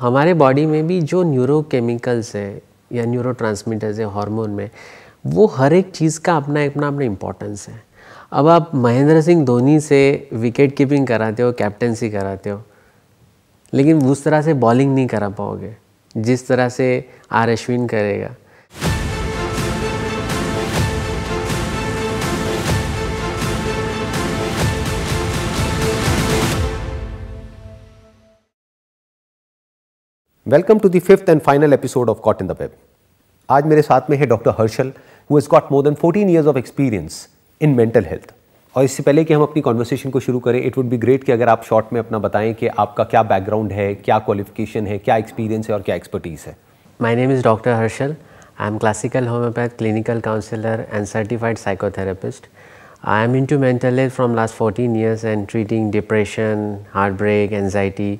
हमारे बॉडी में भी जो न्यूरोकेमिकल्स है या न्यूरो ट्रांसमीटर्स है हॉर्मोन में, वो हर एक चीज़ का अपना अपना अपना इम्पोर्टेंस है। अब आप महेंद्र सिंह धोनी से विकेट कीपिंग कराते हो कैप्टनसी कराते हो, लेकिन उस तरह से बॉलिंग नहीं करा पाओगे, जिस तरह से आर अश्विन करेगा। Welcome to the fifth and final episode of caught in the web आज मेरे साथ में है doctor Harshal who has got more than 14 years of experience in mental health और इससे पहले कि हम अपनी कॉन्वर्सेशन को शुरू करें इट वुड बी ग्रेट कि अगर आप शॉर्ट में अपना बताएँ कि आपका क्या बैकग्राउंड है क्या क्वालिफिकेशन है क्या एक्सपीरियंस है और क्या एक्सपर्टीज है। My name is doctor Harshal I am classical homeopath clinical counsellor and certified psychotherapist I am into mental health from last 14 and and depression heartbreak anxiety,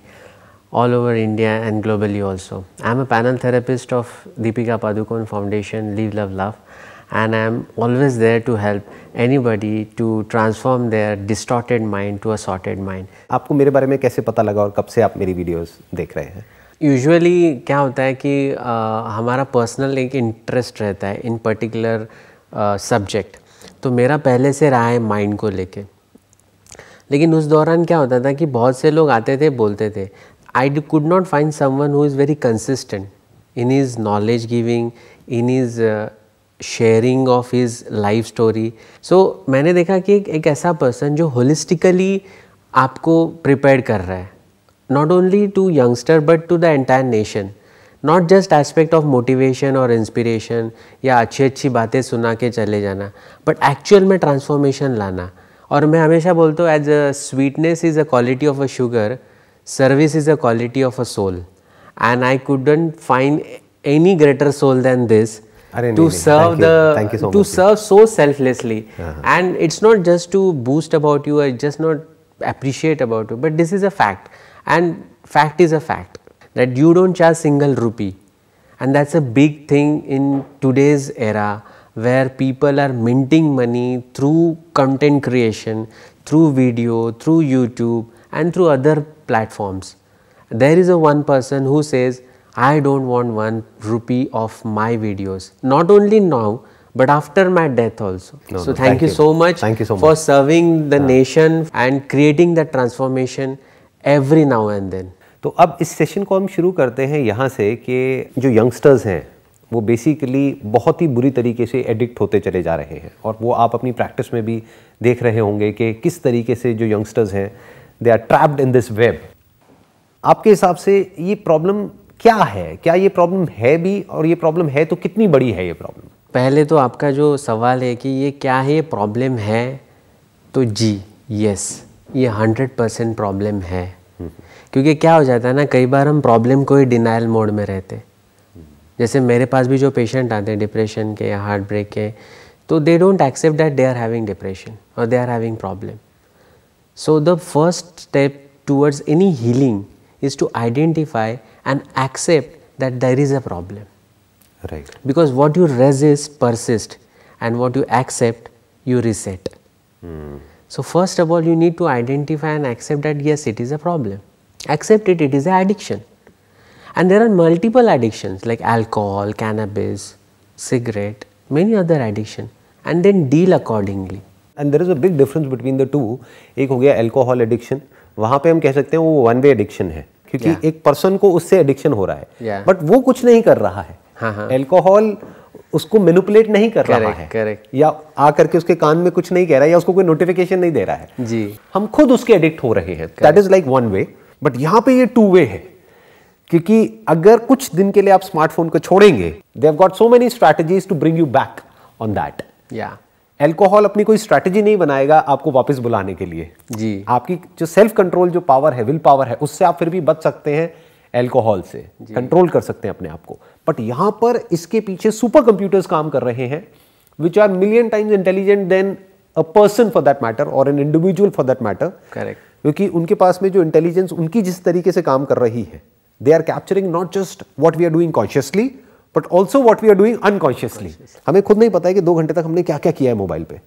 all over India and globally also. I am a panel therapist of Deepika Padukone Foundation, Live, Love, Love and I am always there to help anybody to transform their distorted mind to a sorted mind. आपको मेरे बारे में कैसे पता लगा और कब से आप मेरी वीडियोस देख रहे हैं यूजुअली क्या होता है कि आ, हमारा पर्सनल एक इंटरेस्ट रहता है इन पर्टिकुलर सब्जेक्ट तो मेरा पहले से रहा है माइंड को लेके लेकिन उस दौरान क्या होता था कि बहुत से लोग आते थे बोलते थे I could not find someone who is very consistent in his knowledge giving, in his uh, sharing of his life story so मैंने देखा कि एक, ऐसा पर्सन जो होलिस्टिकली आपको प्रिपेयर कर रहा है। Not only to youngster but to the entire nation not just aspect of motivation और इंस्पिरेशन या अच्छी अच्छी बातें सुना के चले जाना। बट एक्चुअल में ट्रांसफॉर्मेशन लाना। और मैं हमेशा बोलता हूँ as a sweetness is a quality of a sugar service is a quality of a soul. And I couldn't find any greater soul than this to serve the so to much. serve so selflessly. Uh-huh. and it's not just to boost about you or just not appreciate about you. But this is a fact. And fact is a fact that you don't charge single rupee. And that's a big thing in today's era where people are minting money through content creation through video through youtube and through other platforms. There is a one person who says, I don't want one rupee of my videos. Not only now, but after my death also. No, so no, thank, thank you, you, so much thank you so for much. serving the uh. nation and creating that transformation every now and then. तो अब इस session को हम शुरू करते हैं यहाँ से कि जो यंगस्टर्स हैं वो बेसिकली बहुत ही बुरी तरीके से एडिक्ट होते चले जा रहे हैं और वो आप अपनी प्रैक्टिस में भी देख रहे होंगे कि किस तरीके से जो यंगस्टर्स हैं they are trapped in this web आपके हिसाब से ये प्रॉब्लम क्या है? क्या ये प्रॉब्लम है भी और ये प्रॉब्लम है तो कितनी बड़ी है ये प्रॉब्लम पहले तो आपका जो सवाल है कि ये क्या है? ये प्रॉब्लम है? तो जी यस ये हंड्रेड परसेंट प्रॉब्लम है। क्योंकि क्या हो जाता है ना, कई बार हम प्रॉब्लम को ही डिनाइल मोड में रहते जैसे मेरे पास भी जो पेशेंट आते हैं डिप्रेशन के या हार्ट ब्रेक के तो they don't accept that they are having depression और they are having problem So, the first step towards any healing is to identify and accept that there is a problem. Right. Because what you resist persist and what you accept you reset. Mm. So, first of all you need to identify and accept that yes it is a problem. Accept it, it is an addiction. And there are multiple addictions like alcohol, cannabis, cigarette, many other addiction and then deal accordingly. And there is a big difference between the two एक हो गया alcohol addiction वहाँ पे हम कह सकते हैं वो वन वे एडिक्शन है। क्योंकि yeah. एक पर्सन को उससे एडिक्शन हो रहा है। But yeah. वो कुछ नहीं कर रहा है। एल्कोहल हाँ, हाँ. उसको मैनिपुलेट नहीं कर correct, रहा है। correct. या आ करके उसके कान में कुछ नहीं कह रहा है या उसको कोई नोटिफिकेशन नहीं दे रहा है। जी। हम खुद उसके एडिक्ट हो रहे हैं। That is like one way but यहाँ पे ये टू वे है। क्योंकि अगर कुछ दिन के लिए आप स्मार्टफ़ोन को छोड़ेंगे they have got so many strategies to bring you back on that या एल्कोहल अपनी कोई स्ट्रैटेजी नहीं बनाएगा आपको वापस बुलाने के लिए। जी। आपकी जो सेल्फ कंट्रोल जो पावर है विल पावर है उससे आप फिर भी बच सकते हैं एल्कोहल से। कंट्रोल कर सकते हैं अपने आप को। बट यहाँ पर इसके पीछे सुपर कंप्यूटर्स काम कर रहे हैं which are million times intelligent than a person for that matter और an individual for that matter correct क्योंकि उनके पास में जो इंटेलिजेंस उनकी जिस तरीके से काम कर रही है they are capturing not just what we are doing consciously but also what we are doing unconsciously हमें खुद नहीं पता है कि दो घंटे तक हमने क्या क्या किया है मोबाइल पे।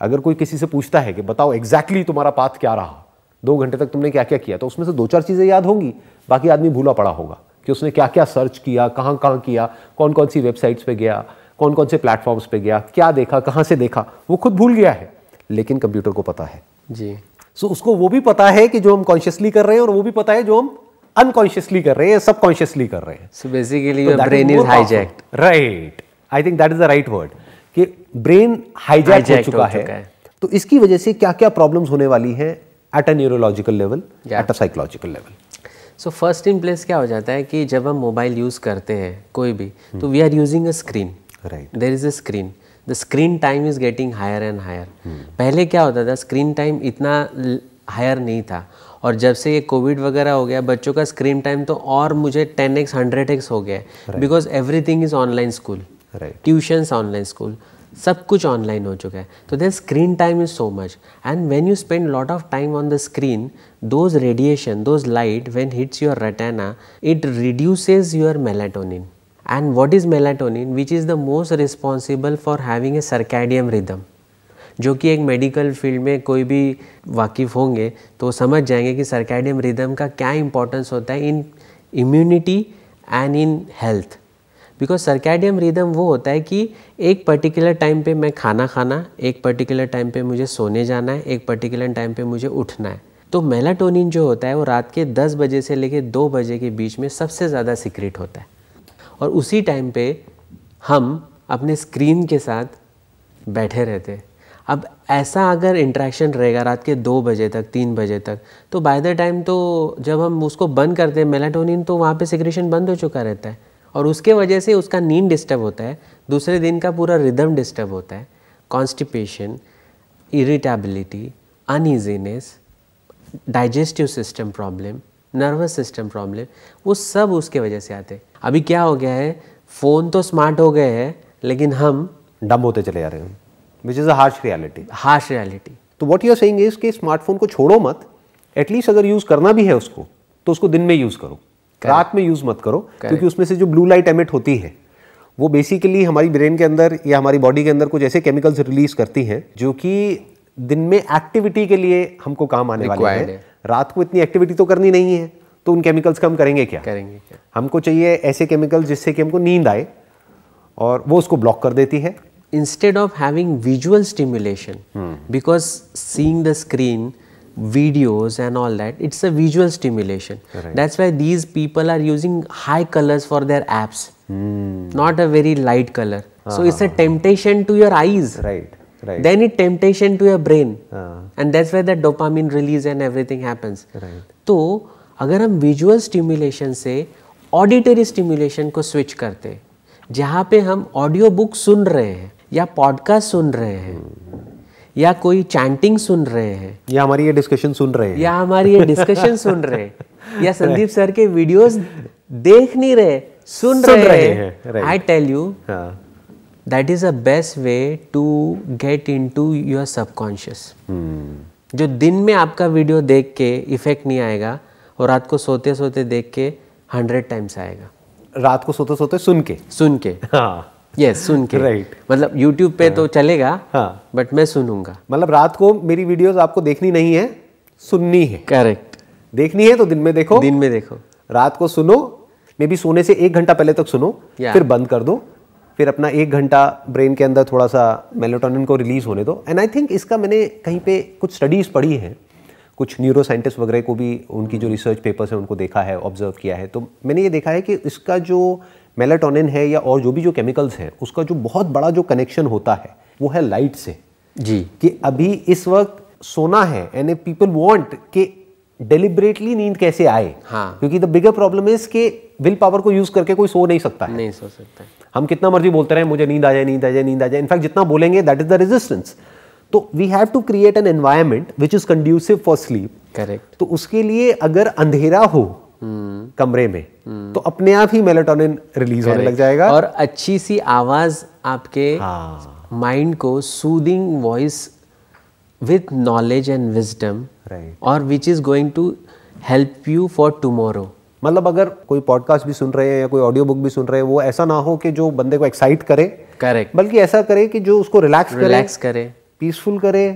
अगर कोई किसी से पूछता है कि बताओ एग्जैक्टली exactly तुम्हारा पाथ क्या रहा? दो घंटे तक तुमने क्या क्या? किया तो उसमें से दो चार चीज़ें याद होंगी। बाकी आदमी भूला पड़ा होगा कि उसने क्या क्या सर्च किया कहाँ कहाँ किया कौन कौन सी वेबसाइट्स पे गया कौन कौन से प्लेटफॉर्म्स पे गया क्या देखा कहाँ से देखा वो खुद भूल गया है। लेकिन कंप्यूटर को पता है। जी। सो so, उसको वो भी पता है कि जो हम कॉन्शियसली कर रहे हैं और वो भी पता है जो हम अनकॉन्शियसली कर रहे हैं सबकॉन्शियसली कर रहे हैं? So basically your brain is hijacked right I think that is the right word कि ब्रेन हाईजैक हो चुका है, है। तो इसकी वजह से क्या क्या प्रॉब्लम्स होने वाली हैं at a neurological level at a psychological level so first in place क्या हो जाता है कि जब हम मोबाइल यूज़ करते हैं कोई भी तो we are using a screen right there is a screen the screen time is getting higher and higher पहले क्या होता था स्क्रीन टाइम इतना हायर नहीं था। और जब से ये कोविड वगैरह हो गया बच्चों का स्क्रीन टाइम तो और मुझे टेन एक्स हंड्रेड एक्स हो गया है। Because everything is online school tuitions online school सब कुछ ऑनलाइन हो चुका है। तो there screen time is so much and when you spend lot of time on the screen those radiation those light when hits your retina it reduces your melatonin and what is melatonin which is the most responsible for having a circadian rhythm जो कि एक medical field में कोई भी वाकिफ़ होंगे तो समझ जाएँगे कि सर्कैडियम रिदम का क्या इंपॉर्टेंस होता है in immunity and in health because circadian rhythm वो होता है कि एक पर्टिकुलर टाइम पे मैं खाना खाना, एक पर्टिकुलर टाइम पे मुझे सोने जाना है, एक पर्टिकुलर टाइम पे मुझे उठना है। तो मेलाटोनिन जो होता है वो रात के 10 बजे से लेकर 2 बजे के बीच में सबसे ज़्यादा सिक्रेट होता है। और उसी टाइम पे हम अपने स्क्रीन के साथ बैठे रहते अब ऐसा अगर इंट्रैक्शन रहेगा रात के दो बजे तक, तीन बजे तक तो बाय द टाइम तो जब हम उसको बंद करते हैं मेलाटोनिन तो वहाँ पे सिक्रेशन बंद हो चुका रहता है। और उसके वजह से उसका नींद डिस्टर्ब होता है, दूसरे दिन का पूरा रिदम डिस्टर्ब होता है। Constipation irritability uneasiness digestive system problem nervous system problem वो सब उसके वजह से आते हैं। अभी क्या हो गया है फ़ोन तो स्मार्ट हो गए हैं, लेकिन हम डम होते चले जा रहे हैं। Which is a harsh reality harsh reality तो what you are saying is कि स्मार्टफ़ोन को छोड़ो मत एटलीस्ट अगर यूज़ करना भी है उसको तो उसको दिन में यूज़ करो। रात में यूज़ मत करो क्योंकि उसमें से जो ब्लू लाइट एमिट होती है वो बेसिकली हमारी ब्रेन के अंदर या हमारी बॉडी के अंदर कुछ ऐसे केमिकल्स रिलीज़ करती हैं जो कि दिन में एक्टिविटी के लिए हमको काम आने वाले हैं। रात को इतनी एक्टिविटी तो करनी नहीं है तो उन केमिकल्स का हम करेंगे क्या? करेंगे क्या? हमको चाहिए ऐसे केमिकल्स जिससे कि हमको नींद आए और वो उसको ब्लॉक कर देती है। Instead of having visual stimulation hmm. because seeing the screen videos and all that it's a visual stimulation right. that's why these people are using high colors for their apps mm. not a very light color uh-huh. so it's a temptation to your eyes right right then it temptation to your brain uh-huh. and that's where the dopamine release and everything happens right तो अगर हम visual stimulation से auditory stimulation को switch करते जहाँ पे हम audio book सुन रहे हैं या पॉडकास्ट सुन रहे हैं या कोई चैंटिंग सुन रहे हैं या हमारी ये डिस्कशन सुन रहे हैं। या हमारी ये डिस्कशन सुन रहे हैं या संदीप सर के वीडियोस देख नहीं रहे सुन, सुन रहे रहे हैं। I tell you that is a best way to get in to your subconscious जो दिन में आपका वीडियो देख के इफ़ेक्ट नहीं आएगा और रात को सोते सोते देख के हंड्रेड टाइम्स आएगा। रात को सोते सोते सुन के। सुन के। हाँ। यस yes, सुन के राइट right. मतलब यूट्यूब पे हाँ. तो चलेगा हाँ। बट मैं सुनूँगा। मतलब रात को मेरी वीडियोस आपको देखनी नहीं है सुननी है। करेक्ट देखनी है तो दिन में देखो। दिन में देखो। रात को सुनो मे बी सोने से एक घंटा पहले तक सुनो yeah. फिर बंद कर दो फिर अपना एक घंटा ब्रेन के अंदर थोड़ा सा मेलोटोनिन को रिलीज़ होने दो। एंड आई थिंक इसका मैंने कहीं पे कुछ स्टडीज़ पढ़ी हैं कुछ न्यूरो साइंटिस्ट वगैरह को भी उनकी जो रिसर्च पेपर्स हैं उनको देखा है ऑब्ज़र्व किया है। तो मैंने ये देखा है कि इसका जो मेलाटोनिन है या और जो भी जो केमिकल्स हैं उसका जो बहुत बड़ा जो कनेक्शन होता है वो है लाइट से। जी। कि अभी इस वक्त सोना है एंड पीपल वांट कि डेलिबरेटली नींद कैसे आए? हाँ। क्योंकि द बिगर प्रॉब्लम इज़ कि विल पावर को यूज़ करके कोई सो नहीं सकता है। नहीं सो सकता हम कितना मर्ज़ी बोलते रहे मुझे नींद आ जाए नींद आ जाए नींद आ जाए। इनफैक्ट जितना बोलेंगे दैट इज़ द रेजिस्टेंस तो we have to create an environment which is conducive for sleep correct तो उसके लिए अगर अंधेरा हो। कमरे में तो अपने आप ही मेलेटोनिन रिलीज़ होने लग जाएगा। और अच्छी सी आवाज़ आपके हाँ। माइंड को soothing voice with knowledge and wisdom right और which is going to help you for tomorrow मतलब अगर कोई पॉडकास्ट भी सुन रहे हैं या कोई ऑडियो बुक भी सुन रहे हैं वो ऐसा ना हो कि जो बंदे को एक्साइट करे करेक्ट बल्कि ऐसा करे कि जो उसको रिलैक्स करे रिलैक्स करे। पीसफुल करे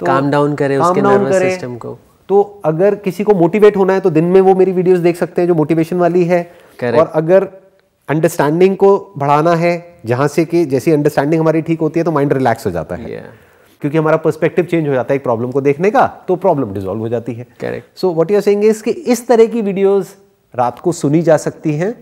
तो काम डाउन करे उसके नर्वस सिस्टम को। तो अगर किसी को मोटिवेट होना है तो दिन में वो मेरी वीडियोस देख सकते हैं जो मोटिवेशन वाली है Correct. और अगर अंडरस्टैंडिंग को बढ़ाना है जहाँ से कि जैसी अंडरस्टैंडिंग हमारी ठीक होती है तो माइंड रिलैक्स हो जाता है Yeah. क्योंकि हमारा पर्सपेक्टिव चेंज हो जाता है एक प्रॉब्लम को देखने का तो प्रॉब्लम डिसॉल्व हो जाती है Correct. So what you are saying is कि इस तरह की वीडियोस रात को सुनी जा सकती हैं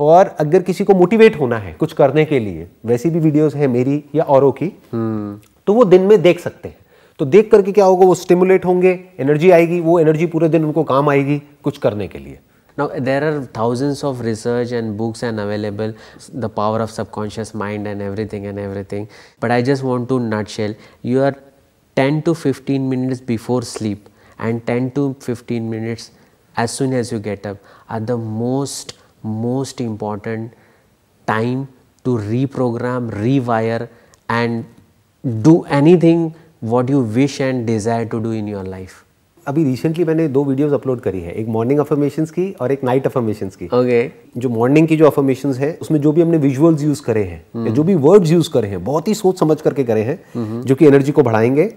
और अगर किसी को मोटिवेट होना है कुछ करने के लिए वैसी भी वीडियोस हैं मेरी या औरों की तो वो दिन में देख सकते हैं तो देख करके क्या होगा, वो स्टिमुलेट होंगे एनर्जी आएगी, वो एनर्जी पूरे दिन उनको काम आएगी कुछ करने के लिए। Now there are thousands of research and books and available the power of subconscious mind and everything and everything but I just want to nutshell you are ten to fifteen minutes before sleep and ten to fifteen minutes as soon as you get up are the most most important time to reprogram rewire and do anything what you wish and desire to do in your life. अभी recently मैंने दो videos upload करी है एक morning affirmations की और एक night affirmations की Okay. जो मॉर्निंग की जो अफर्मेशंस है उसमें जो भी हमने विजुअल्स यूज़ करे हैं या जो भी वर्ड्स यूज़ करे हैं बहुत ही सोच समझ करके करे हैं hmm. जो कि एनर्जी को बढ़ाएँगे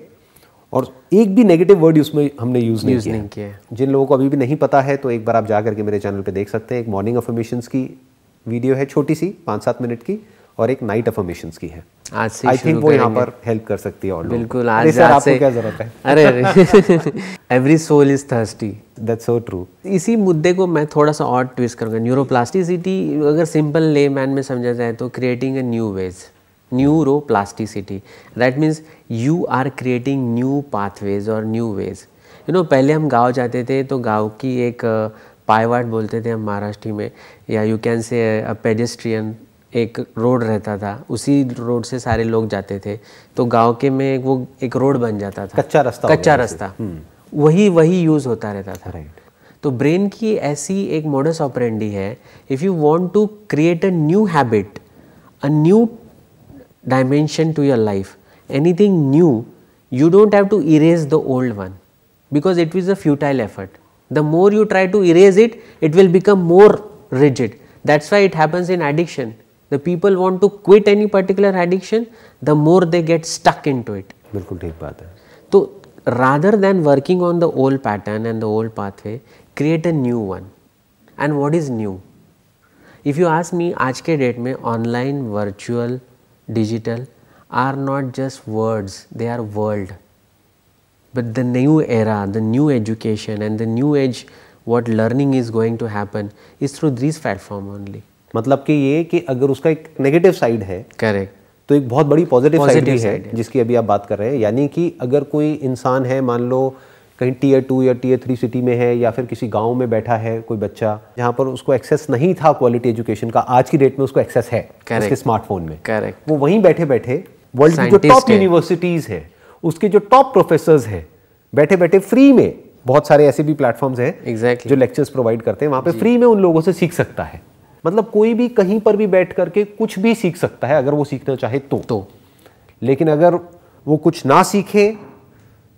और एक भी नेगेटिव वर्ड उसमें हमने यूज़ नहीं किया नहीं किया। जिन लोगों को अभी भी नहीं पता है तो एक बार आप जा करके मेरे चैनल पर देख सकते हैं एक मॉर्निंग अफर्मेशंस की वीडियो है छोटी सी पाँच सात मिनट की और एक नाइट अफर्मेशंस की है। आज से आई थिंक वो यहाँ पर हेल्प कर सकती है और। बिल्कुल अरे आज सर आपको क्या ज़रूरत है? अरे अरे। Every soul is thirsty that's so true इसी मुद्दे को मैं थोड़ा सा और ट्विस्ट करूँगा। न्यूरोप्लास्टिसिटी अगर सिंपल ले मैन में समझा जाए तो creating a new ways neuroplasticity that means you are creating new pathways और न्यू वेज यू नो पहले हम गाँव जाते थे तो गाँव की एक पायवाट बोलते थे हम महाराष्ट्र में। या यू कैन से पेडेस्ट्रियन एक रोड रहता था उसी रोड से सारे लोग जाते थे। तो गाँव के में वो एक रोड बन जाता था। कच्चा रास्ता कच्चा रास्ता। हम्म। वही वही यूज़ होता रहता था। तो ब्रेन की ऐसी एक मोडस ऑपरेंडी है if you want to create a new habit a new dimension to your life anything new you don't have to erase the old one because it is a futile effort the more you try to erase it it will become more rigid that's why it happens in addiction the people want to quit any particular addiction the more they get stuck into it बिल्कुल ठीक बात है so rather than working on the old pattern and the old pathway create a new one and what is new if you ask me आज के date में online virtual digital are not just words they are world but the new era the new education and the new age what learning is going to happen is through this platform only मतलब कि ये कि अगर उसका एक negative side है correct. तो एक बहुत बड़ी पॉजिटिव साइड भी है है। जिसकी अभी आप बात कर रहे हैं। यानी कि अगर कोई इंसान है मान लो कहीं टी टीयर टू या टी टीयर थ्री सिटी में है या फिर किसी गाँव में बैठा है कोई बच्चा जहाँ पर उसको एक्सेस नहीं था क्वालिटी एजुकेशन का आज की डेट में उसको एक्सेस है Correct. उसके स्मार्टफ़ोन में। Correct. वो वहीं बैठे बैठे वर्ल्ड की जो टॉप यूनिवर्सिटीज हैं। उसके जो टॉप प्रोफेसर्स हैं बैठे बैठे फ्री में बहुत सारे ऐसे भी प्लेटफॉर्म्स हैं Exactly. जो लेक्चर्स प्रोवाइड करते हैं वहाँ पे फ्री में उन लोगों से सीख सकता है। मतलब कोई भी कहीं पर भी बैठ करके कुछ भी सीख सकता है अगर वो सीखना चाहे तो। तो। लेकिन अगर वो कुछ ना सीखे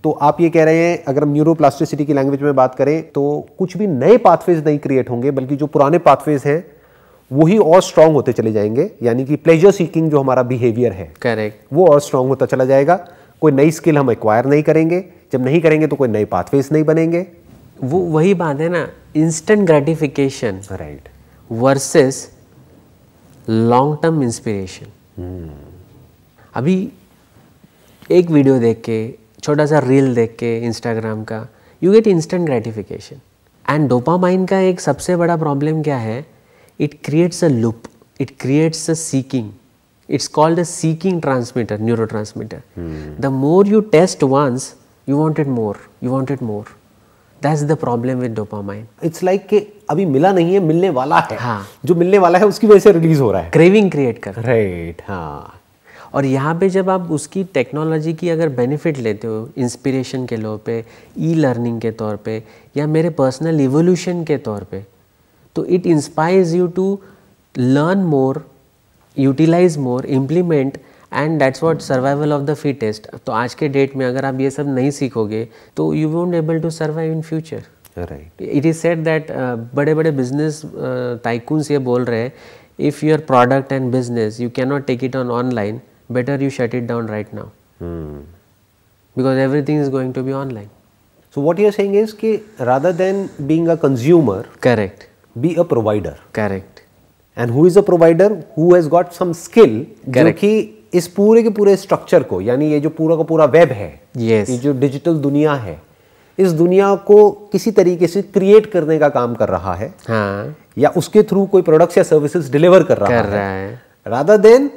तो आप ये कह रहे हैं अगर हम न्यूरोप्लास्टिसिटी की लैंग्वेज में बात करें तो कुछ भी नए पाथवेज नहीं क्रिएट होंगे बल्कि जो पुराने पाथवेज हैं वही और स्ट्रांग होते चले जाएँगे। यानी कि प्लेजर सीकिंग जो हमारा बिहेवियर है correct. वो और स्ट्रांग होता चला जाएगा। कोई नई स्किल हम एक्वायर नहीं करेंगे। जब नहीं करेंगे तो कोई नए पाथवेज नहीं बनेंगे। वो वही बात है ना instant gratification right versus long term inspiration अभी एक वीडियो देख के छोटा सा रील देख के इंस्टाग्राम का you get instant gratification and dopamine का एक सबसे बड़ा प्रॉब्लम क्या है? It creates a loop it creates a seeking it's called a seeking transmitter neurotransmitter the more you taste once you wanted more you wanted more that's the problem with dopamine it's like कि अभी मिला नहीं है मिलने वाला है। हाँ। जो मिलने वाला है उसकी वजह से रिलीज़ हो रहा है। क्रेविंग क्रिएट कर। राइट हाँ। और यहाँ पे जब आप उसकी टेक्नोलॉजी की अगर बेनिफिट लेते हो इंस्पिरेशन के तौर पे ई लर्निंग के तौर पे या मेरे पर्सनल इवोल्यूशन के तौर पे तो it inspires you to learn more utilize more implement and that's what survival of the fittest तो आज के डेट में अगर आप ये सब नहीं सीखोगे तो you won't able to survive in future right it is said that बड़े बड़े बिज़नेस टाइकून्स ये बोल रहे हैं if your product and business you can not take it on online better you shut it down right now because everything is going to be online so what you are saying is कि rather than being a consumer correct be a provider correct and who is a provider who has got some skill जो कि इस पूरे के पूरे structure को यानी ये जो पूरा का पूरा वेब है Yes. ये जो डिजिटल दुनिया है इस दुनिया को किसी तरीके से क्रिएट करने का काम कर रहा है हाँ। या उसके थ्रू कोई प्रोडक्ट्स या सर्विसेज़ डिलीवर कर रहा कर है रहा है। रादर देन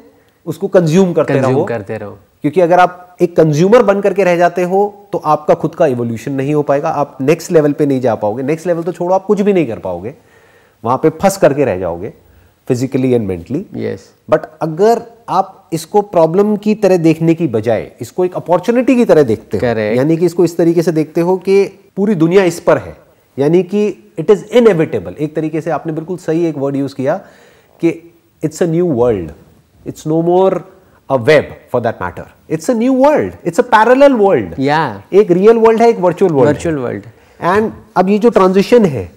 उसको कंज्यूम करते रहो। करते रहो। क्योंकि अगर आप एक कंज्यूमर बन करके रह जाते हो तो आपका खुद का इवोल्यूशन नहीं हो पाएगा आप नेक्स्ट लेवल पे नहीं जा पाओगे। नेक्स्ट लेवल तो छोड़ो आप कुछ भी नहीं कर पाओगे वहाँ पे फंस करके रह जाओगे। Physically and mentally yes but अगर आप इसको प्रॉब्लम की तरह देखने की बजाय इसको एक अपॉर्चुनिटी की तरह देखते हो. यानी कि इसको इस तरीके से देखते हो कि पूरी दुनिया इस पर है यानी कि इट इज़ इनएविटेबल एक तरीके से आपने बिल्कुल सही एक वर्ड यूज़ किया कि it's a new world it's no more a web for that matter it's a new world it's a parallel world या एक रियल वर्ल्ड है एक virtual world virtual world and अब ये जो ट्रांजिशन है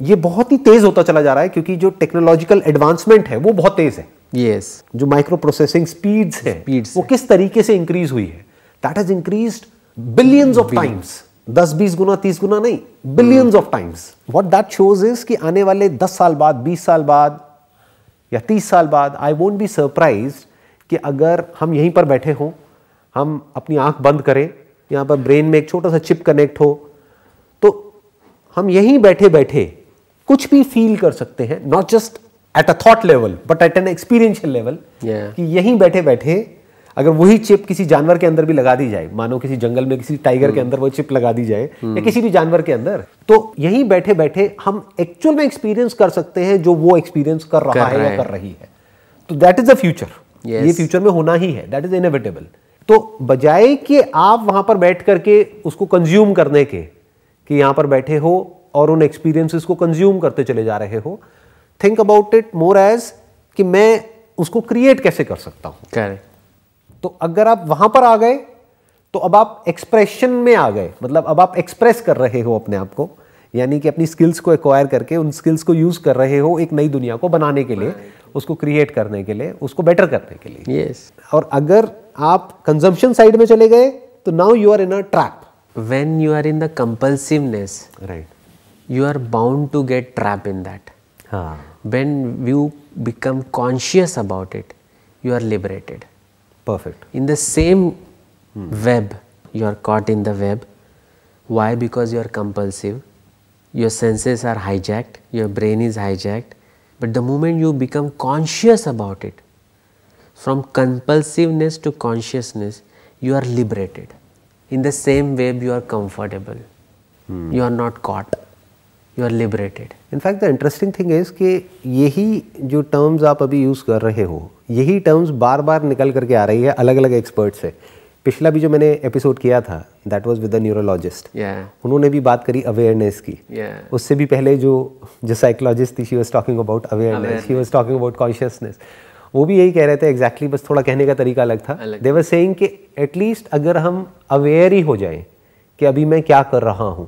ये बहुत ही तेज होता चला जा रहा है क्योंकि जो टेक्नोलॉजिकल एडवांसमेंट है वो बहुत तेज है। यस जो माइक्रो प्रोसेसिंग स्पीड्स है Speeds वो है. किस तरीके से इंक्रीज हुई है? That has increase billions of times दस बीस गुना तीस गुना नहीं billions of times what that shows is कि आने वाले दस साल बाद बीस साल बाद या तीस साल बाद आई वोंट बी सरप्राइज़ कि अगर हम यहीं पर बैठे हों हम अपनी आँख बंद करें यहाँ पर ब्रेन में एक छोटा सा चिप कनेक्ट हो तो हम यहीं बैठे बैठे कुछ भी फील कर सकते हैं not just at a thought level but at an experiential level. कि यहीं बैठे बैठे अगर वही चिप किसी जानवर के अंदर भी लगा दी जाए मानो किसी जंगल में किसी टाइगर के अंदर वो चिप लगा दी जाए या किसी भी जानवर के अंदर तो यहीं बैठे बैठे हम एक्चुअल में एक्सपीरियंस कर सकते हैं जो वो एक्सपीरियंस कर रहा कर है या कर रही है। तो दैट इज़ द फ्यूचर ये फ्यूचर में होना ही है। दैट इज़ इनएविटेबल तो बजाय कि आप वहाँ पर बैठ करके उसको कंज्यूम करने के कि यहाँ पर बैठे हो और उन एक्सपीरियंसेस को कंज्यूम करते चले जा रहे हो think about it more as कि मैं उसको क्रिएट कैसे कर सकता हूँ? करेक्ट तो अगर आप वहाँ पर आ गए तो अब आप एक्सप्रेशन में आ गए मतलब अब आप एक्सप्रेस कर रहे हो अपने आप को यानी कि अपनी स्किल्स को एक्वायर करके उन स्किल्स को यूज़ कर रहे हो एक नई दुनिया को बनाने के लिए उसको क्रिएट करने के लिए उसको बेटर करने के लिए। Yes yes. और अगर आप कंजम्पशन साइड में चले गए तो now you are in a trap when you are in the compulsiveness right you are bound to get trapped in that. Ah. When you become conscious about it, you are liberated. Perfect. In the same hmm. web, you are caught in the web. Why? Because you are compulsive. Your senses are hijacked, your brain is hijacked. But the moment you become conscious about it, from compulsiveness to consciousness, you are liberated. In the same web, you are comfortable. Hmm. You are not caught. You are liberated. In fact the interesting thing is कि यही जो terms आप अभी use कर रहे हो यही terms बार बार निकल करके आ रही है अलग अलग एक्सपर्ट से। पिछला भी जो मैंने एपिसोड किया था that was with the neurologist उन्होंने भी बात करी अवेयरनेस की। Yeah. उससे भी पहले जो जो साइकोलॉजिस्ट थी she was talking about awareness she was talking about consciousness वो भी यही कह रहे थे एग्जैक्टली exactly, बस थोड़ा कहने का तरीका अलग था। दे वर सेइंग कि एटलीस्ट अगर हम अवेयर ही हो जाएँ कि अभी मैं क्या कर रहा हूँ।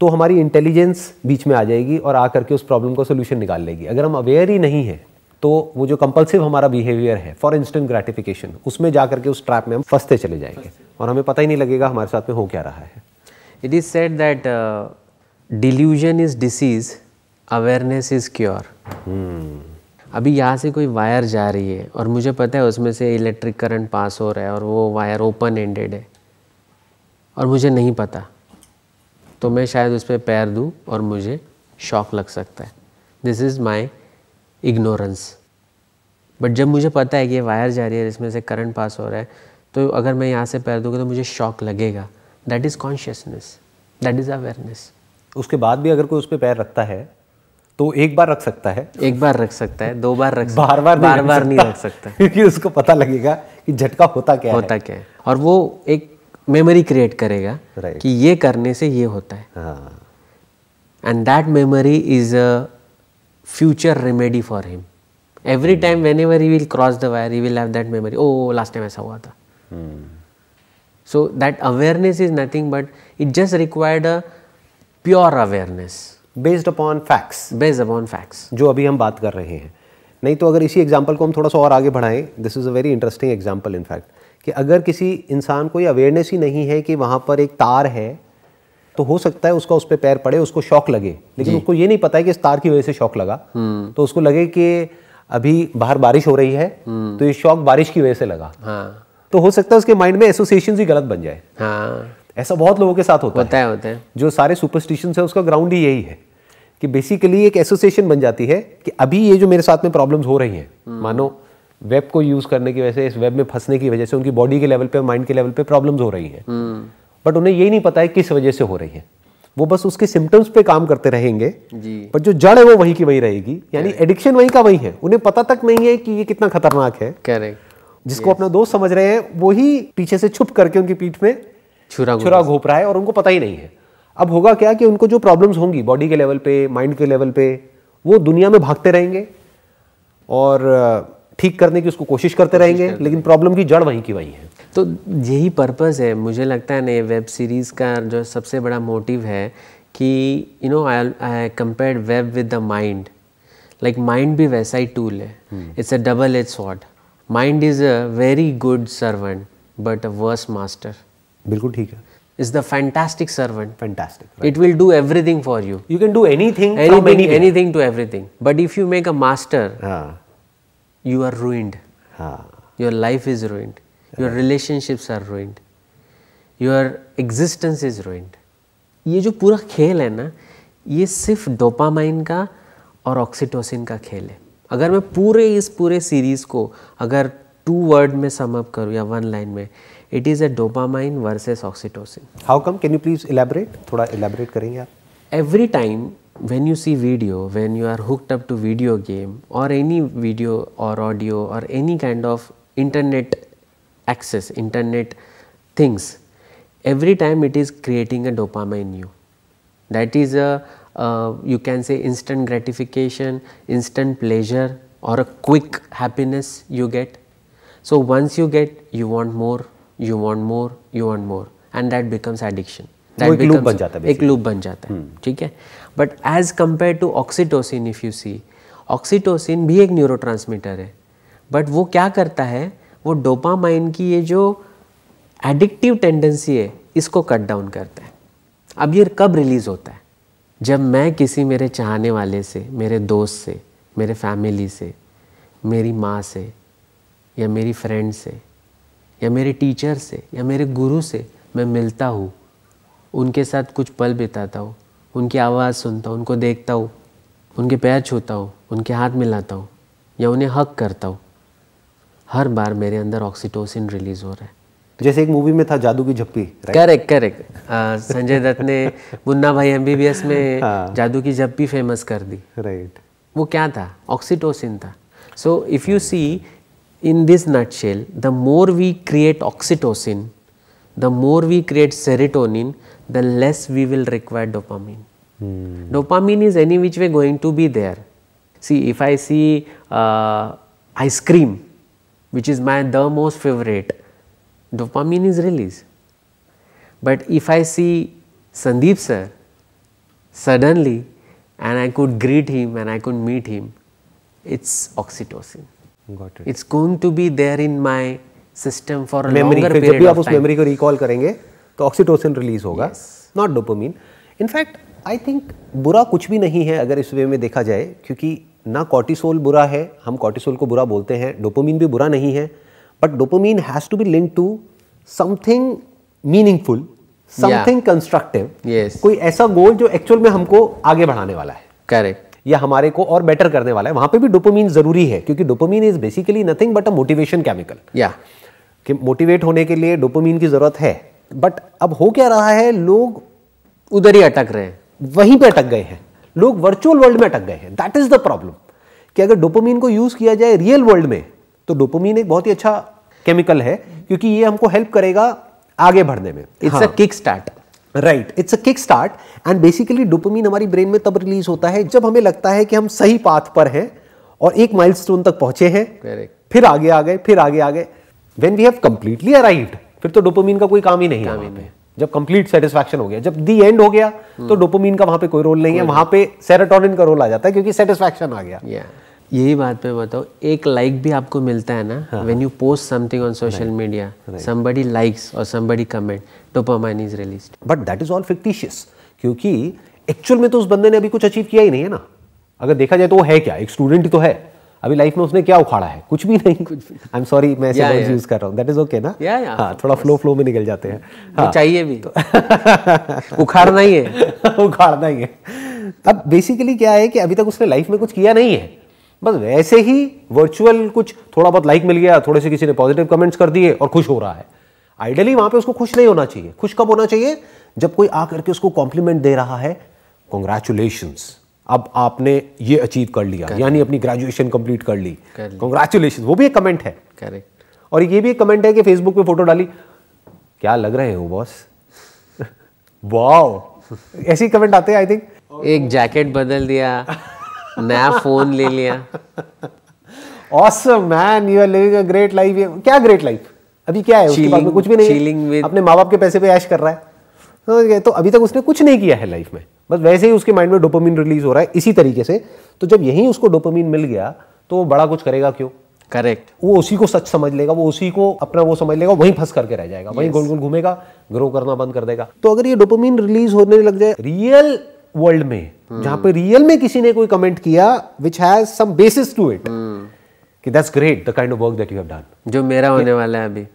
तो हमारी इंटेलिजेंस बीच में आ जाएगी और आ करके उस प्रॉब्लम का सोल्यूशन निकाल लेगी। अगर हम अवेयर ही नहीं है तो वो जो कंपल्सिव हमारा बिहेवियर है फॉर इंस्टेंट ग्रेटिफिकेशन उसमें जा करके उस ट्रैप में हम फंसते चले जाएँगे। और हमें पता ही नहीं लगेगा हमारे साथ में हो क्या रहा है। It is said that delusion is disease awareness is cure अभी यहाँ से कोई वायर जा रही है और मुझे पता है उसमें से इलेक्ट्रिक करंट पास हो रहा है और वो वायर ओपन एंडेड है और मुझे नहीं पता। तो मैं शायद उस पर पैर दूँ और मुझे शौक लग सकता है। This is my ignorance but जब मुझे पता है कि ये वायर जा रही है इसमें से करंट पास हो रहा है तो अगर मैं यहाँ से पैर दूँगा तो मुझे शौक लगेगा। That is consciousness that is awareness उसके बाद भी अगर कोई उस पर पैर रखता है तो एक बार रख सकता है। एक बार रख सकता है दो बार रख सकता बार बार बार बार नहीं रख सकता। क्योंकि उसको पता लगेगा कि झटका होता क्या होता है। क्या है। और वो एक मेमोरी क्रिएट करेगा right. कि ये करने से ये होता है। And that memory is a future remedy for him every time whenever you will cross the wire you will have that memory oh last time ऐसा हुआ था। So that awareness is nothing but it just required a pure awareness based upon facts based upon facts जो अभी हम बात कर रहे हैं। नहीं तो अगर इसी एग्ज़ाम्पल को हम थोड़ा सा और आगे बढ़ाएँ this is a very interesting example in fact कि अगर किसी इंसान को ये अवेयरनेस ही नहीं है कि वहाँ पर एक तार है तो हो सकता है उसका उस पर पैर पड़े उसको शौक लगे। लेकिन उसको ये नहीं पता है कि इस तार की वजह से शौक लगा। तो उसको लगे कि अभी बाहर बारिश हो रही है तो ये शौक बारिश की वजह से लगा। हाँ। तो हो सकता है उसके माइंड में एसोसिएशन ही गलत बन जाए। हाँ। ऐसा बहुत लोगों के साथ होता है होता है होता है। जो सारे सुपरस्टिशन है उसका ग्राउंड ही यही है कि बेसिकली एक एसोसिएशन बन जाती है कि अभी ये जो मेरे साथ में प्रॉब्लम्स हो रही हैं मानो वेब को यूज़ करने की वजह से इस वेब में फंसने की वजह से उनकी बॉडी के लेवल पे माइंड के लेवल पे प्रॉब्लम्स हो रही हैं। बट उन्हें यही नहीं पता है किस वजह से हो रही है। वो बस उसके सिम्टम्स पे काम करते रहेंगे जी। पर जो जड़ है वो वही की वही रहेगी। यानी एडिक्शन वही का वही है। उन्हें पता तक नहीं है कि ये कितना खतरनाक है। करेक्ट जिसको अपना दोस्त समझ रहे हैं वही पीछे से छुप करके उनकी पीठ में छुरा छुरा घोप रहा है और उनको पता ही नहीं है। अब होगा क्या कि उनको जो प्रॉब्लम्स होंगी बॉडी के लेवल पे माइंड के लेवल पे वो दुनिया में भागते रहेंगे। और ठीक करने की उसको कोशिश करते रहेंगे लेकिन प्रॉब्लम की जड़ वहीं की वहीं है। तो यही पर्पज़ है। मुझे लगता है ना ये वेब सीरीज़ का जो सबसे बड़ा मोटिव है कि you know I compare web with the mind like mind भी वैसा ही टूल है। It's a double edge sword mind is a very good servant but a worse master बिल्कुल ठीक है। Is the fantastic servant fantastic it will do everything for you you can do anything anything anything to everything but if you make a master हाँ। You are ruined. हाँ। Your life is ruined. Your relationships are ruined. Your existence is ruined. ये जो पूरा खेल है ना ये सिर्फ़ डोपामाइन का और ऑक्सीटोसिन का खेल है। अगर मैं पूरे इस पूरे सीरीज़ को अगर टू वर्ड में सम अप करूँ या वन लाइन में it is a dopamine versus oxytocin how come can you please elaborate थोड़ा इलेबोरेट करेंगे आप। Every time when you see video when you are hooked up to video game or any video or audio or any kind of internet access internet things every time it is creating a dopamine in you that is a uh, you can say instant gratification instant pleasure or a quick happiness you get so once you get you want more you want more you want more and that becomes addiction वो एक loop becomes- बन जाता है एक loop बन जाता है ठीक है but as compare to oxytocin if you see oxytocin भी एक न्यूरोट्रांसमीटर है। बट वो क्या करता है? वो डोपामाइन की ये जो एडिक्टिव टेंडेंसी है, इसको कट डाउन करता है। अब ये कब रिलीज़ होता है? जब मैं किसी मेरे चाहने वाले से, मेरे दोस्त से, मेरे फैमिली से, मेरी माँ से, या मेरी फ्रेंड से, या मेरे टीचर से, या मेरे गुरु से मैं मिलता हूँ, उनके साथ कुछ पल बिताता हूँ उनकी आवाज़ सुनता हूँ उनको देखता हूँ उनके पैर छूता हूँ उनके हाथ मिलाता हूँ या उन्हें हक करता हूँ। हर बार मेरे अंदर ऑक्सीटोसिन रिलीज़ हो रहा है। जैसे एक मूवी में था जादू की झप्पी करेक्ट करेक्ट संजय दत्त ने मुन्ना भाई एमबीबीएस में हाँ। जादू की झप्पी फ़ेमस कर दी। राइट वो क्या था? ऑक्सीटोसिन था। So if you see in this nutshell the more we create oxytocin the more we create serotonin, the less we will require dopamine. Hmm. Dopamine is any which way going to be there. See, if I see uh, ice cream, which is my the most favorite, dopamine is released. But if I see Sandeep sir, suddenly, and I could greet him and I could meet him, it's oxytocin. Got it. It's going to be there in my system for memory जब भी आप उस memory को recall करेंगे तो oxytocin release होगा not dopamine in fact I think बुरा कुछ भी नहीं है अगर इस वे में देखा जाए क्योंकि ना कॉर्टिसोल बुरा है हम कॉर्टिसोल को बुरा बोलते हैं डोपामीन भी बुरा नहीं है but dopamine has to be link to something meaningful something constructive कोई ऐसा गोल जो एक्चुअल में हमको आगे बढ़ाने वाला है correct. या हमारे को और बेटर करने वाला है वहाँ पे भी डोपामीन ज़रूरी है क्योंकि dopamine is basically nothing but a motivation chemical yeah. कि मोटिवेट होने के लिए डोपामीन की ज़रूरत है। बट अब हो क्या रहा है? लोग उधर ही अटक रहे हैं वहीं पे अटक गए हैं। लोग वर्चुअल वर्ल्ड में अटक गए हैं। दैट इज़ द प्रॉब्लम कि अगर डोपामीन को यूज़ किया जाए रियल वर्ल्ड में तो डोपामीन एक बहुत ही अच्छा केमिकल है क्योंकि ये हमको हेल्प करेगा आगे बढ़ने में। It's a kick start. Right it's a kick start and basically dopamine हमारी ब्रेन में तब रिलीज़ होता है जब हमें लगता है कि हम सही पाथ पर हैं और एक माइलस्टोन तक पहुँचे हैं। फिर आगे आ गए फिर आगे आ गए। When we have completely arrived फिर तो डोपामीन का कोई काम ही नहीं है जब कंप्लीट सेटिस्फैक्शन हो गया जब दी एंड हो गया तो डोपामीन का वहाँ पे कोई रोल नहीं है। वहाँ पे सेरोटोनिन का रोल आ जाता है क्योंकि सेटिस्फैक्शन आ गया। Yeah यही बात मैं बताऊँ एक लाइक भी आपको मिलता है ना when you post something on social media somebody likes और somebody comment dopamine is released. But that is all fictitious क्योंकि एक्चुअल में तो उस बंदे ने अभी कुछ अचीव किया ही नहीं है ना। अगर देखा जाए तो वो है क्या? एक स्टूडेंट ही तो है। अभी लाइफ में उसने क्या उखाड़ा है? कुछ भी नहीं। कुछ आई एम सॉरी मैं ऐसे वर्ड्स यूज़ कर रहा हूँ। दैट इज़ ओके ना? Yeah, yeah, हाँ थोड़ा फ्लो फ्लो में निकल जाते हैं। वो चाहिए भी। तो, उखाड़ना ही है। उखाड़ना ही है। अब बेसिकली क्या है कि अभी तक उसने लाइफ में कुछ किया नहीं है। बस वैसे ही वर्चुअल कुछ थोड़ा बहुत लाइक मिल गया थोड़े से किसी ने पॉजिटिव कमेंट्स कर दिए और खुश हो रहा है। आइडियली वहाँ पे उसको खुश नहीं होना चाहिए। खुश कब होना चाहिए? जब कोई आकर के उसको कॉम्प्लीमेंट दे रहा है। कॉन्ग्रेचुलेशन अब आपने ये अचीव कर लिया यानी अपनी ग्रेजुएशन कंप्लीट कर ली। कॉन्ग्रेचुलेशन वो भी एक कमेंट है। करेक्ट और ये भी एक कमेंट है कि फेसबुक पे फ़ोटो डाली। क्या लग रहे हो बॉस वाओ ऐसे कमेंट आते हैं आई थिंक एक जैकेट बदल दिया नया फ़ोन ले लिया। Awesome man you are living a great life क्या ग्रेट लाइफ अभी क्या है? उसके बाद में कुछ भी नहीं है। with- अपने माँ बाप के पैसे पे ऐश कर रहा है। तो अभी तक उसने कुछ नहीं किया है लाइफ में। बस वैसे ही उसके माइंड में डोपामिन रिलीज़ हो रहा है इसी तरीके से। तो जब यही उसको डोपामिन मिल गया तो वो बड़ा कुछ करेगा क्यों? करेक्ट वो उसी को सच समझ लेगा वो उसी को अपना वो समझ लेगा वहीं फंस करके रह जाएगा yes. वहीं गोल गोल घूमेगा ग्रो करना बंद कर देगा। तो अगर ये डोपामिन रिलीज़ होने लग जाए रियल वर्ल्ड में hmm. जहाँ पे रियल में किसी ने कोई कमेंट किया which has some basis to it कि that's great the kind of work that you have done जो मेरा होने वाला है अभी।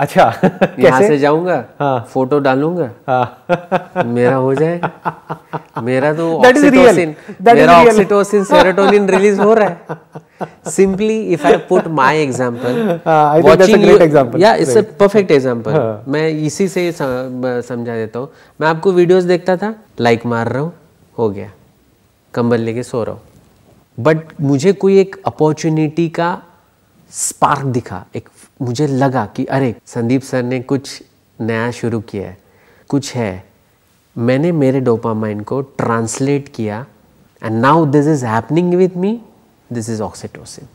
अच्छा यहाँ से जाऊँगा हाँ। फ़ोटो डालूँगा। हाँ। मेरा हो जाएगा मेरा तो. ऑक्सीटोसिन मेरा ऑक्सीटोसिन सेरोटोनिन रिलीज़ हो रहा है। Simply if I put my example great example. या इट्स अ परफेक्ट एग्जांपल मैं इसी से समझा देता हूँ। मैं आपको वीडियोस देखता था लाइक मार रहा हूँ हो गया। कंबल लेके सो रहा हूँ। बट मुझे कोई एक अपॉर्चुनिटी का स्पार्क दिखा। एक मुझे लगा कि अरे संदीप सर ने कुछ नया शुरू किया है कुछ है। मैंने मेरे डोपामाइन को ट्रांसलेट किया and now this is happening with me this is oxytocin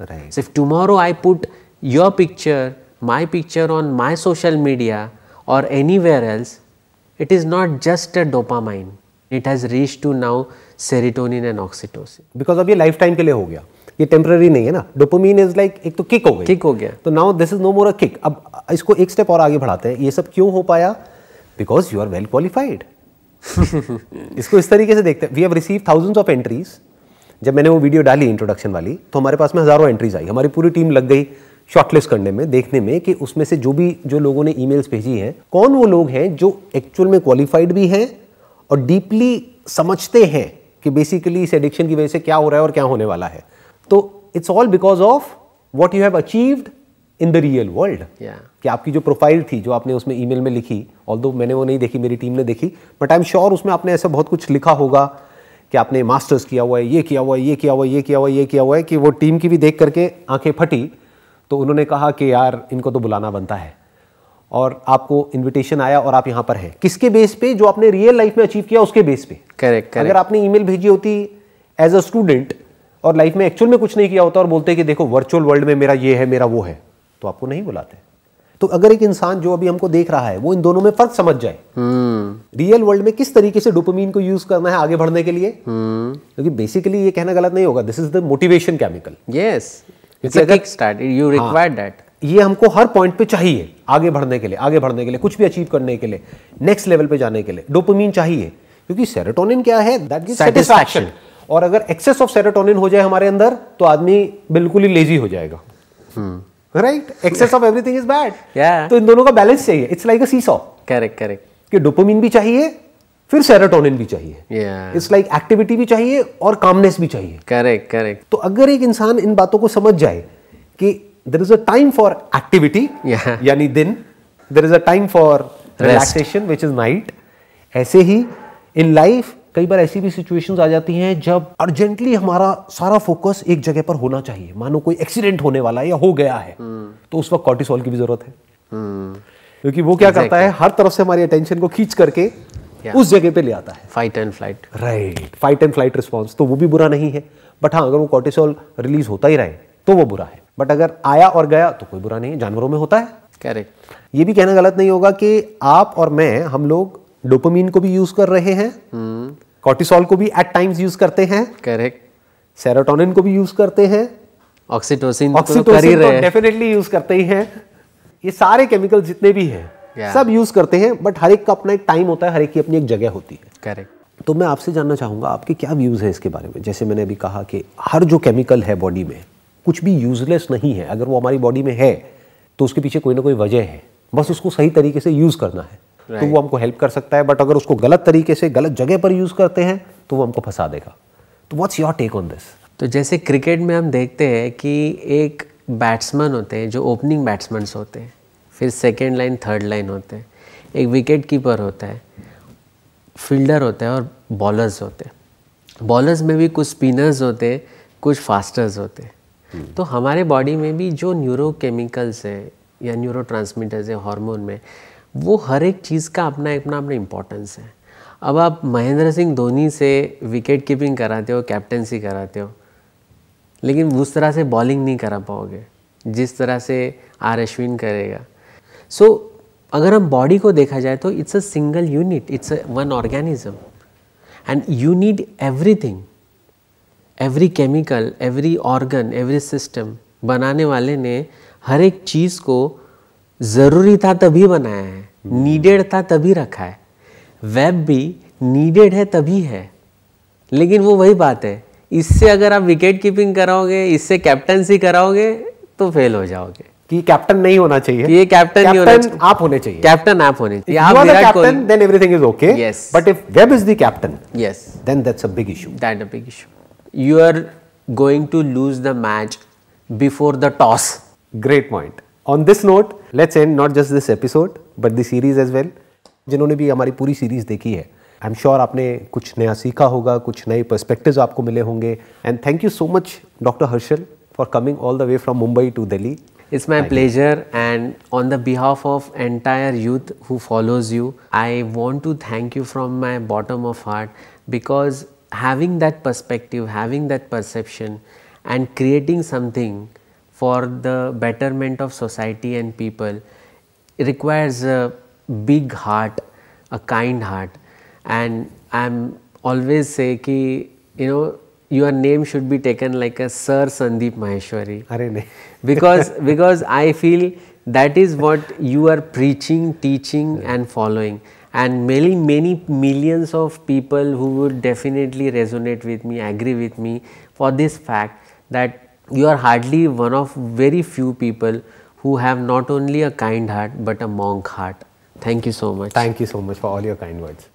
right if tomorrow I put your picture my picture on my social media और anywhere else it is not just a dopamine it has reach to now serotonin and oxytocin because of ये lifetime के लिए हो गया। ये temporary नहीं है ना? डोपामिन इज़ लाइक एक तो किक हो गई। Kick हो गया। तो now this is no more a kick अब इसको एक स्टेप और आगे बढ़ाते हैं। ये सब क्यों हो पाया? Because you are well qualified इसको इस तरीके से देखते हैं। We have receive thousands of entries जब मैंने वो वीडियो डाली इंट्रोडक्शन वाली तो हमारे पास में हज़ारों एंट्रीज आई। हमारी पूरी टीम लग गई शॉर्टलिस्ट करने में देखने में कि उसमें से जो भी जो लोगों ने ईमेल्स भेजी हैं कौन वो लोग हैं जो एक्चुअल में क्वालिफाइड भी हैं और डीपली समझते हैं कि बेसिकली इस एडिक्शन की वजह से क्या हो रहा है और क्या होने वाला है। तो it's all because of what you have achieved in the real world. कि आपकी जो प्रोफ़ाइल थी जो आपने उसमें ईमेल में लिखी ऑल मैंने वो नहीं देखी मेरी टीम ने देखी बट आई एम श्योर उसमें आपने ऐसा बहुत कुछ लिखा होगा कि आपने मास्टर्स किया हुआ है ये किया हुआ है ये किया हुआ है ये किया हुआ है ये किया हुआ है कि वो टीम की भी देख करके आँखें फटी तो उन्होंने कहा कि यार इनको तो बुलाना बनता है और आपको इनविटेशन आया और आप यहाँ पर हैं किसके बेस पे जो आपने रियल लाइफ में अचीव किया उसके बेस पे Correct, अगर. आपने ईमेल भेजी होती एज अ स्टूडेंट और लाइफ में एक्चुअल में कुछ नहीं किया होता और बोलते कि देखो वर्चुअल वर्ल्ड में मेरा ये है मेरा वो है तो आपको नहीं बुलाते। तो अगर एक इंसान जो अभी हमको देख रहा है वो इन दोनों में फ़र्क समझ जाए. रियल वर्ल्ड में किस तरीके से डोपामीन को यूज़ करना है आगे बढ़ने के लिए? Hmm. क्योंकि बेसिकली ये कहना गलत नहीं होगा this is the motivation chemical अगर- kickstart. You require ये हमको हर पॉइंट पे चाहिए आगे बढ़ने के लिए आगे बढ़ने के लिए कुछ भी अचीव करने के लिए नेक्स्ट लेवल पे जाने के लिए डोपामीन चाहिए। क्योंकि सेरोटोनिन क्या है? दैट गिव्स सेटिस्फैक्शन और अगर एक्सेस ऑफ़ सेरोटोनिन हो जाए हमारे अंदर तो आदमी बिल्कुल ही लेजी हो जाएगा। Right excess of everything is bad तो इन दोनों का बैलेंस चाहिए। It's like a seesaw Correct, correct. कि डोपामीन भी चाहिए फिर सेरोटोनिन भी चाहिए। इट्स लाइक एक्टिविटी भी चाहिए और कामनेस भी चाहिए। Correct, correct. तो अगर एक इंसान इन बातों को समझ जाए कि there is a time for activity यानी दिन there is a time for relaxation which is night ऐसे ही इन लाइफ कई बार ऐसी भी सिचुएशंस आ जाती हैं जब अर्जेंटली हमारा सारा फोकस एक जगह पर होना चाहिए। मानो कोई एक्सीडेंट होने वाला है या हो गया है तो उस वक्त कॉर्टिसोल की भी ज़रूरत है. क्योंकि वो क्या करता है हर तरफ़ से हमारी अटेंशन को खींच करके उस जगह पे ले आता है। Fight and flight right fight and flight response तो वो भी बुरा नहीं है। बट हाँ अगर वो कॉर्टिसोल रिलीज़ होता ही रहे तो वो बुरा है। बट अगर आया और गया तो कोई बुरा नहीं है। जानवरों में होता है। Correct. ये भी कहना गलत नहीं होगा कि आप और मैं हम लोग डोपामीन को भी यूज़ कर रहे हैं कॉर्टिसोल को भी एट टाइम्स यूज़ करते हैं Correct. सेरोटोनिन को भी यूज़ करते हैं। ऑक्सीटोसिन ऑक्सीटोसिन तो डेफिनेटली यूज़ करते ही हैं। ये सारे केमिकल जितने भी हैं yeah. सब यूज़ करते हैं बट हर एक का अपना एक टाइम होता है हर एक की अपनी एक जगह होती है। करेक्ट तो मैं आपसे जानना चाहूँगा आपके क्या व्यूज़ हैं इसके बारे में? जैसे मैंने अभी कहा कि हर जो केमिकल है बॉडी में कुछ भी यूजलेस नहीं है। अगर वो हमारी बॉडी में है तो उसके पीछे कोई ना कोई वजह है। बस उसको सही तरीके से यूज़ करना है. तो वो हमको हेल्प कर सकता है बट अगर उसको गलत तरीके से गलत जगह पर यूज़ करते हैं तो वो हमको फंसा देगा। तो what's your take on this तो जैसे क्रिकेट में हम देखते हैं कि एक बैट्समैन होते हैं जो ओपनिंग बैट्समैन होते हैं फिर सेकेंड लाइन थर्ड लाइन होते हैं एक विकेट कीपर होता है फील्डर होता है और बॉलर्स होते हैं। बॉलर्स में भी कुछ स्पिनर्स होते हैं कुछ फास्टर्स होते हैं। Hmm. तो हमारे बॉडी में भी जो न्यूरोकेमिकल्स हैं या न्यूरो ट्रांसमीटर्स है हार्मोन में वो हर एक चीज़ का अपना अपना अपना इम्पोर्टेंस है। अब आप महेंद्र सिंह धोनी से विकेट कीपिंग कराते हो कैप्टनसी कराते हो लेकिन उस तरह से बॉलिंग नहीं करा पाओगे जिस तरह से आर अश्विन करेगा। सो so, अगर हम बॉडी को देखा जाए तो it's a single unit it's a one organism and you need everything every chemical every organ every system बनाने वाले ने हर एक चीज़ को ज़रूरी था तभी बनाया है नीडेड था तभी रखा है। वेब भी नीडेड है तभी है। लेकिन वो वही बात है इससे अगर आप विकेट कीपिंग कराओगे इससे कैप्टनसी कराओगे तो फेल हो जाओगे। कि कैप्टन नहीं होना चाहिए। ये कैप्टन नहीं होना चाहिए। आप होने चाहिए। कैप्टन आप होने चाहिए। आप Virat Kohli then everything is okay yes but if web is the captain yes then that's a big issue that a big issue you are going to lose the match before the toss great point on this note let's end not just this episode but this series as well जिन्होंने भी हमारी पूरी series देखी है। I am sure आपने कुछ नया सीखा होगा कुछ नए परस्पेक्टिव आपको मिले होंगे। And thank you so much doctor Harshal for coming all the way from Mumbai to Delhi it's my pleasure and on the behalf of entire youth who follows you I want to thank you from my bottom of heart because having that perspective having that perception and creating something for the betterment of society and people requires a big heart, a kind heart and I'm always say ki you know your name should be taken like a Sir Sandeep Maheshwari. because because I feel that is what you are preaching, teaching, and following. And many many millions of people who would definitely resonate with me, agree with me for this fact that you are hardly one of very few people who have not only a kind heart but a monk heart. Thank you so much. Thank you so much for all your kind words.